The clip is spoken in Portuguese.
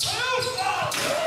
Deus, Deus.